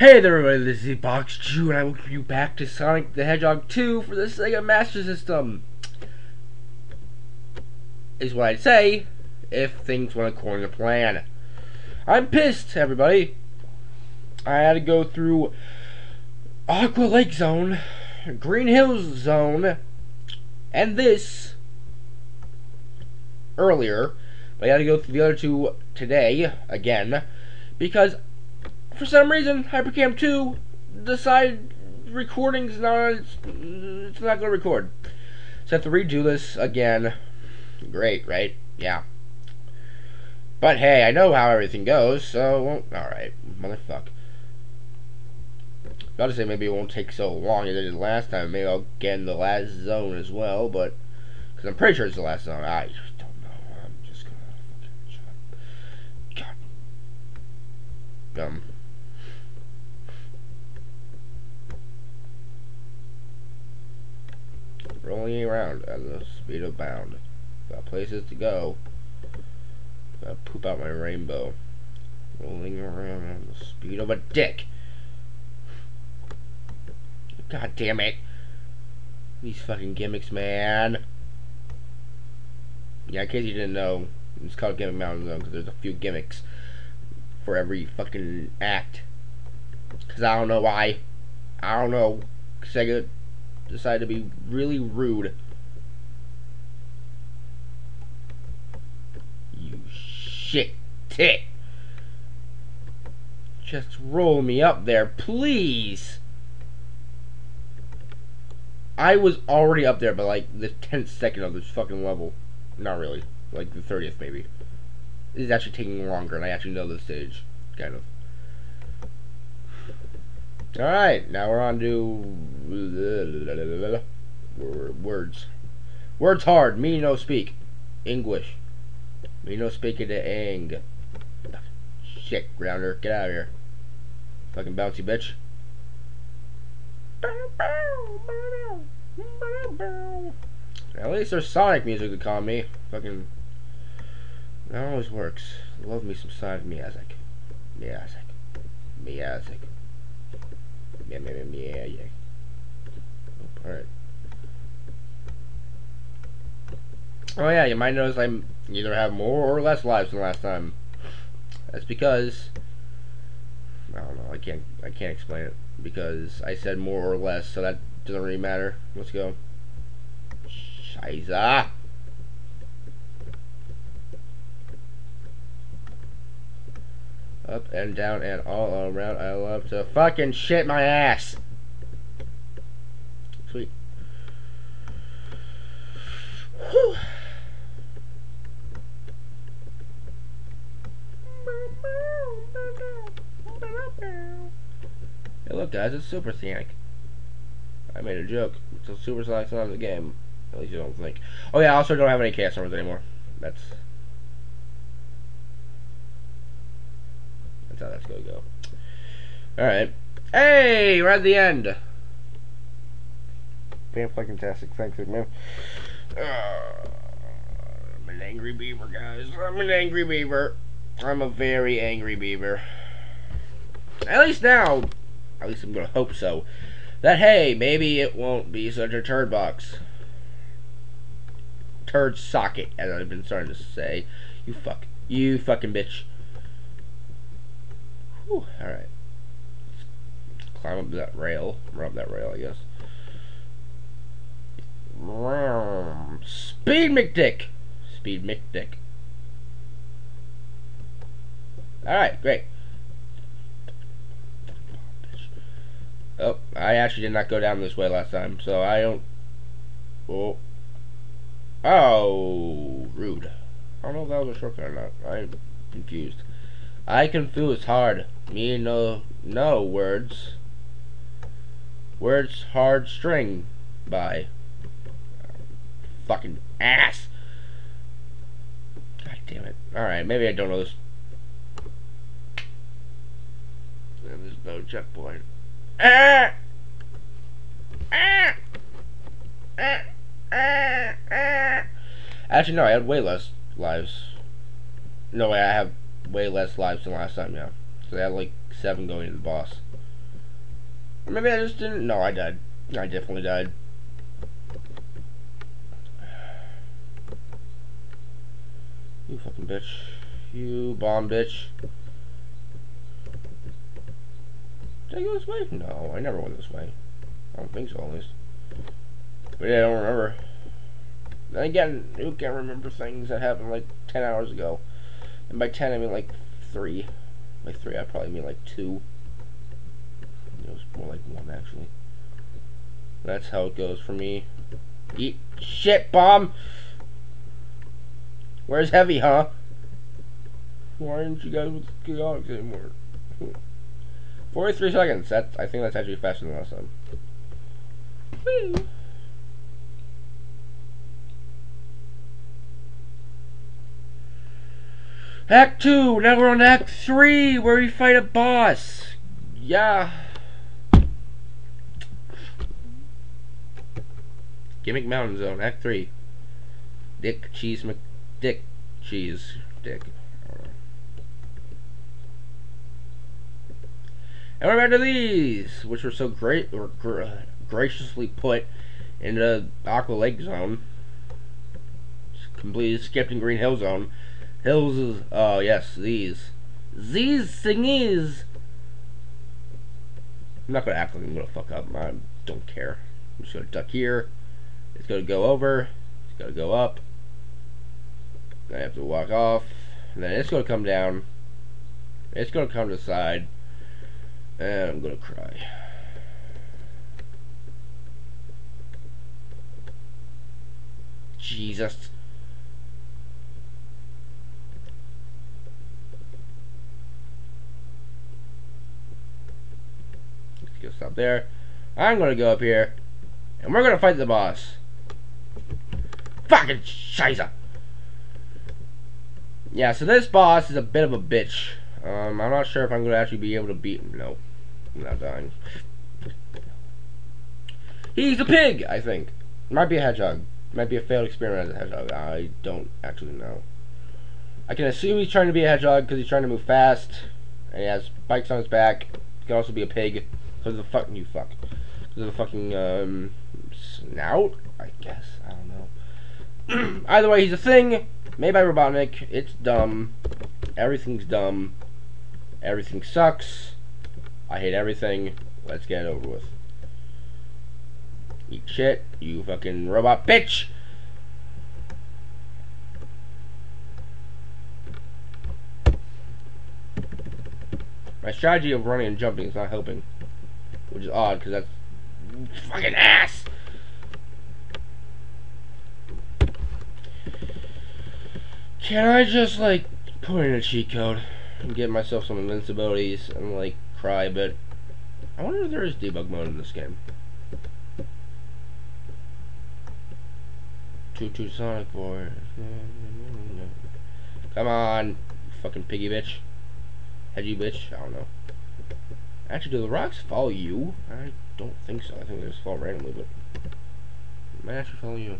Hey there everybody, this is Box Jew and I welcome you back to Sonic the Hedgehog 2 for the Sega Master System. Is what I'd say if things went according to plan. I'm pissed, everybody. I had to go through Aqua Lake Zone, Green Hills Zone, and this earlier. But I had to go through the other two today, again, because for some reason, Hypercam 2 decided recording's not, it's, it's not to record. So I have to redo this again. Great, right? Yeah. But hey, I know how everything goes, so, alright, motherfuck. I gotta say maybe it won't take so long as it did last time. Maybe I'll get in the last zone as well, but, because I'm pretty sure it's the last zone. I don't know. I'm just gonna fucking shut up. God. Um. Rolling around at the speed of bound. Got places to go. Gotta poop out my rainbow. Rolling around at the speed of a dick. God damn it. These fucking gimmicks, man. Yeah, in case you didn't know, it's called Gimmick Mountain Zone because there's a few gimmicks for every fucking act. Because I don't know why. I don't know. Sega decided to be really rude. You shit tit. Just roll me up there, please. I was already up there by like the 10th second of this fucking level. Not really. Like the 30th maybe. This is actually taking longer and I actually know the stage. Kind of. Alright, now we're on to words. Words hard, me no speak. English. Me no speak it ang. Shit, grounder, get out of here. Fucking bouncy bitch. At least there's Sonic music to calm me. Fucking. That always works. Love me some Sonic music. Music. Music. Yeah, yeah, yeah, yeah. Oh, Alright. Oh yeah, you might notice I either have more or less lives than last time. That's because I don't know. I can't. I can't explain it because I said more or less, so that doesn't really matter. Let's go. Scheiße. Up and down and all around. I love to fucking shit my ass. Sweet. Whew. Hey look guys, it's Super Sonic. I made a joke. It's a Super song of the game. At least you don't think. Oh yeah, I also don't have any cast numbers anymore. That's That's how that's gonna go. Alright. Hey, we're at the end. Damn fucking tastic. Thanks, man. Uh, I'm an angry beaver, guys. I'm an angry beaver. I'm a very angry beaver. At least now, at least I'm gonna hope so, that hey, maybe it won't be such a turd box. Turd socket, as I've been starting to say. You fuck. You fucking bitch. Whew, alright. Climb up that rail. Or up that rail, I guess. Speed McDick! Speed McDick. Alright, great. Oh, I actually did not go down this way last time, so I don't... Oh. Oh, rude. I don't know if that was a shortcut or not. I'm confused. I confuse hard. Me no no words. Words hard string by. Fucking ass. God damn it. Alright, maybe I don't know this. There's no checkpoint. Ah! Ah! Ah! Ah! Ah! Actually, no, I had way less lives. No way, I have way less lives than last time, yeah. So they had like seven going to the boss. Maybe I just didn't. No, I died. I definitely died. You fucking bitch. You bomb bitch. Did I go this way? No, I never went this way. I don't think so, at least. But yeah, I don't remember. Then again, who can remember things that happened like 10 hours ago? And by 10, I mean like 3. By 3, I probably mean like 2. It was more like 1, actually. That's how it goes for me. Eat shit, bomb! Where's Heavy, huh? Why aren't you guys with the Chaotix anymore? 43 seconds. That's, I think that's actually faster than last time. Woo. Act 2! Now we're on Act 3, where we fight a boss. Yeah. Gimmick Mountain Zone, Act 3. Dick Cheese McDick Cheese Dick. And we're back to these, which were so great, or gra uh, graciously put in the Aqua Lake Zone. Completely skipped in Green Hill Zone. Hills is, oh yes, these. These thingies. I'm not gonna act like I'm gonna fuck up. I don't care. I'm just gonna duck here. It's gonna go over. It's gonna go up. I have to walk off. And then it's gonna come down. It's gonna come to the side. And I'm gonna cry. Jesus. Let's there. I'm gonna go up here. And we're gonna fight the boss. Fucking scheiße. Yeah, so this boss is a bit of a bitch. Um, I'm not sure if I'm gonna actually be able to beat him. No. I'm not dying. He's a pig, I think. Might be a hedgehog. Might be a failed experiment as a hedgehog. I don't actually know. I can assume he's trying to be a hedgehog because he's trying to move fast. And he has spikes on his back. He can also be a pig. The fucking you fuck. Because of the fucking um, snout? I guess. I don't know. Either way, he's a thing. Made by Robotnik. It's dumb. Everything's dumb. Everything sucks. I hate everything. Let's get it over with. Eat shit, you fucking robot bitch! My strategy of running and jumping is not helping. Which is odd, because that's fucking ass! Can I just, like, put in a cheat code and get myself some invincibilities and, like, cry a bit? I wonder if there is debug mode in this game. Two two Sonic Boy. Come on, fucking piggy bitch. Hedgy bitch. I don't know. Actually, do the rocks follow you? I don't think so. I think they just fall randomly, but they might actually follow you.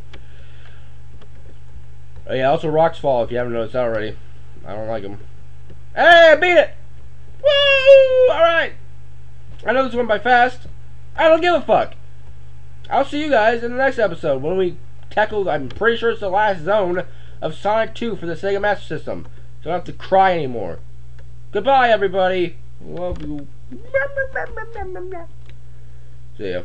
Oh yeah, also rocks fall if you haven't noticed already. I don't like them. Hey, I beat it! Woo! Alright! I know this went by fast. I don't give a fuck. I'll see you guys in the next episode when we tackle, I'm pretty sure it's the last zone of Sonic 2 for the Sega Master System. So I don't have to cry anymore. Goodbye, everybody. Love you. See ya.